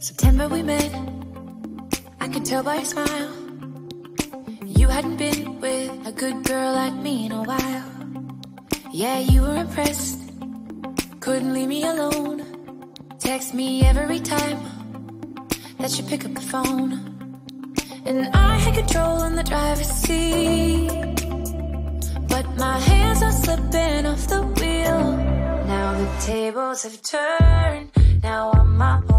September we met. I could tell by your smile. You hadn't been with a good girl like me in a while. Yeah, you were impressed. Couldn't leave me alone. Text me every time that you pick up the phone. And I had control in the driver's tables have turned. Now I'm up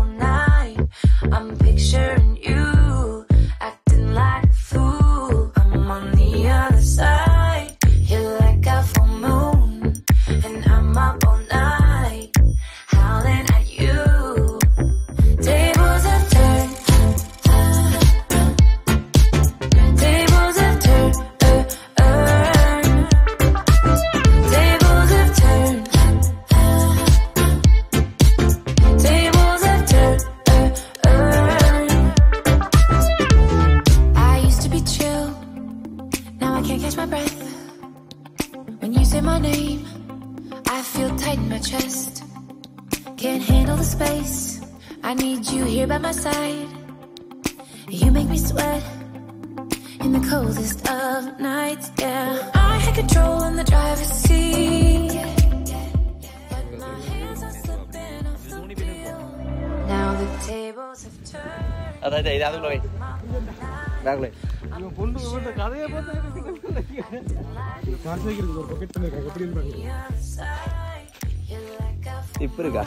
can't catch my breath. When you say my name, I feel tight in my chest. Can't handle the space. I need you here by my side. You make me sweat in the coldest of nights. Yeah, I had control in the driver's seat. But my hands are slipping off the wheel. Now the tables have turned. பேக்ல இவன் பொண்ணு வந்து கதையை பார்த்தா காசு வைக்கிறது ஒரு packet பண்ணிருக்காங்க எப்படி இருப்பாங்க இப்போ இருக்கா?